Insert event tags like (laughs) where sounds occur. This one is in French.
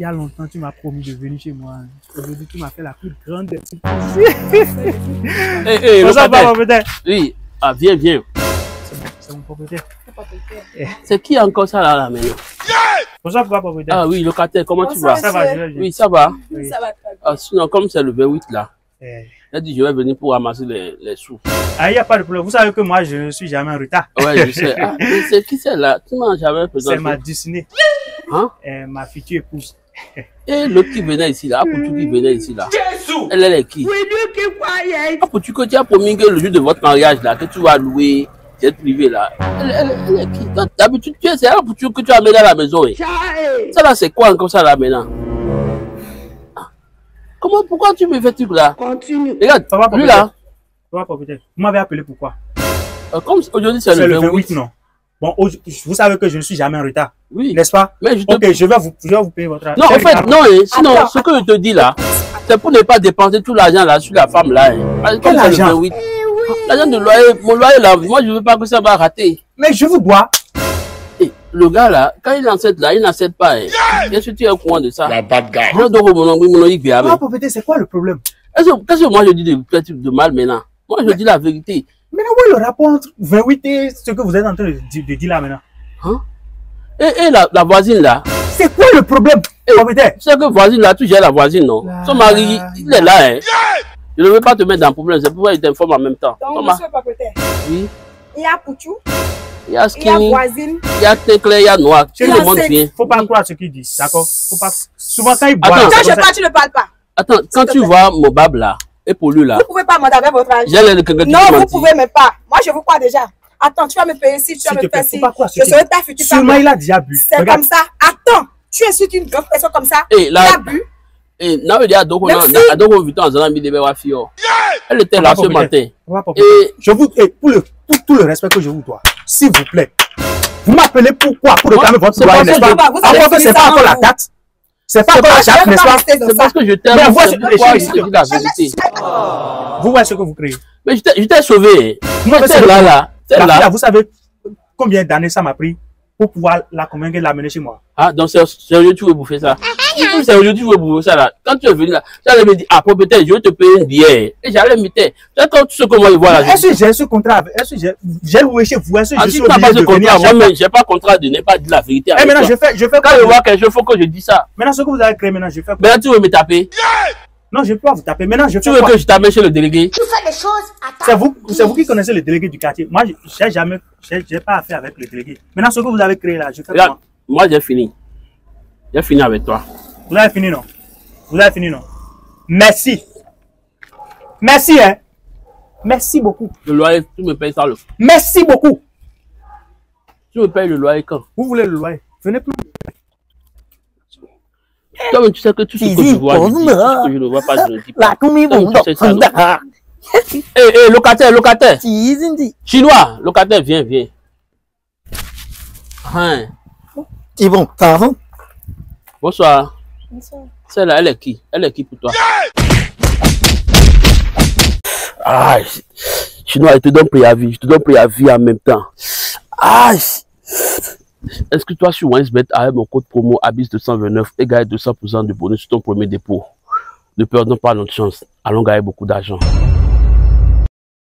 Il y a longtemps, tu m'as promis de venir chez moi. Aujourd'hui, tu m'as fait la plus grande des surprises. Eh, eh, papa, peut-être. Oui, ah, viens, viens. C'est mon- C'est mon propriétaire. C'est qui encore ça là, là maintenant? Bonsoir, propriétaire. Ah oui, locataire, comment tu vas? Ça va, je vais, je vais. Oui, ça va. Oui. Ça va très bien. Ah, sinon, comme c'est le 28 là, Eh. j'ai dit je vais venir pour ramasser les, les sous. Ah, il n'y a pas de problème. Vous savez que moi, je ne suis jamais en retard. Ouais, je sais. Ah, (laughs) c'est qui c'est là? Tu m'as jamais C'est présenté. ma destinée. Hein? Eh, ma future épouse. Et l'autre qui venait ici là, Apoutou qui venait ici là. Elle, elle est qui? Apoutou que tu as promis que le jour de votre mariage là, que tu vas louer jet privé là. Elle, elle, elle est qui? D'habitude, tu es, c'est Apoutou que tu as amené à la maison. eh. Ça là, c'est quoi encore ça là maintenant? Ah. Comment, pourquoi tu me fais truc là? Continue. Regarde, Papa, lui là, Papa, propriétaire. Vous m'avez appelé pourquoi? Euh, comme aujourd'hui c'est C'est le le 28. 28, non? Bon, vous savez que je ne suis jamais en retard. Oui, N'est-ce pas? Mais je te Ok, je vais vous, je vais vous payer votre Non, en fait, non, hein, sinon, Attends. ce que je te dis là, c'est pour ne pas dépenser tout l'argent là sur la femme là. hein. Que Quel argent? 28, L'argent de loyer, mon loyer là, moi je veux pas que ça va rater. Mais je vous dois. Et le gars là, quand il encède là, il n'encède pas. Hein. Bien sûr, tu es au courant de ça. La bad guy. Je dois mon mon c'est quoi le problème? Est-ce que, qu'est-ce que moi je dis de, de, de mal maintenant? Moi je dis la vérité. Maintenant, où est le rapport entre 28 et ce que vous êtes en train de, di- de dire là maintenant? Hein? Et, et la, la voisine là, C'est quoi le problème? Sais que voisine là, tu gères la voisine, non? Là. Son mari, il est là. Hein? Je ne veux pas te mettre dans le problème, c'est pourquoi il t'informe en même temps. Donc, monsieur oui. il y a Pouchou, Il y a il y a skinny, voisine. il y a clair, il y a noir. Tout le monde vient. Faut pas croire ce qu'il dit, d'accord? Faut pas. Souvent quand il boit, Attends. c'est Quand je parle, tu ne parles pas. Attends, quand tu vois mon bab là, et pour lui là, Vous pouvez pas avec votre âge. j'ai l'air de quelqu'un qui Non, vous pouvez même pas. Moi, je vous crois déjà. Attends, tu vas me payer ci, tu vas me croire ce Je serai ta future femme. il a déjà bu. C'est comme ça. Attends, tu insultes une grande personne comme ça. Et Il là, a bu. et là, il y a donc, on a donc, on vit en Zana, mi, de Bewa, Fio. Elle était là ce matin. Et, Je vous, et pour, le, pour tout le respect que je vous dois, s'il vous plaît, vous m'appelez pourquoi Pour réclamer votre parce n'est-ce pas? que c'est pas encore en la date. C'est pas date, je n'est-ce pas? c'est parce que je t'aime. Mais chérie, je dis la vérité. Vous voyez ce que vous créez. Mais je t'ai- je t'ai sauvé. Moi, C'est là, là, là. vous savez combien d'années ça m'a pris? Pour pouvoir la convaincre de l'amener chez moi Ah, donc c'est sérieux, tu veux bouffer ça. Si c'est sérieux, tu veux bouffer ça là. Quand tu es venu là, j'allais me dire, ah, peut-être, je vais te payer une bière. Et j'allais me dire, tu sais, quand tu sais comment il voit là. je Est-ce que j'ai ce contrat avec- Est-ce que j'ai- j'ai loué chez vous? Est-ce que Ah, je si suis tu pas ce de venir contrat, moi, j'ai pas contrat de ne pas dire la vérité. Eh, avec maintenant, toi. je fais, je fais Quand je vois quelque chose, il faut que je dise ça. Maintenant, ce que vous avez créé, maintenant, je fais quoi? Maintenant, tu veux me taper. Non, je ne peux pas vous taper. Maintenant, je Tu fais veux quoi? que je t'amène chez le délégué? Choses à C'est vous, c'est vous qui connaissez le délégué du quartier. Moi, je n'ai jamais, j'ai pas affaire avec le délégué. Maintenant, ce que vous avez créé là, je fais Regarde, comment? moi, j'ai fini. J'ai fini avec toi. Vous avez fini, non? Vous avez fini, non? Merci. Merci, hein Merci beaucoup. Le loyer, tu me payes ça. Le... Merci beaucoup. Tu me payes le loyer quand? Vous voulez le loyer? Venez plus. Toi, mais tu sais que tout ce que je vois, je dis. Tout ce que je ne vois pas, je ne dis pas. Tu sais ça, non? (laughs) Eh, eh, locataire, locataire. Chinois, locataire, viens, viens. Hein. C'est bon, ça va Bonsoir. Celle-là, elle est qui? Elle est qui pour toi? Ah, Chinois, je te donne préavis. Je te donne préavis en même temps. Ah, est-ce que toi, sur OneSBet, avec mon code promo ABIS229 et gagne 200% de bonus sur ton premier dépôt? Ne perdons pas notre chance. Allons gagner beaucoup d'argent.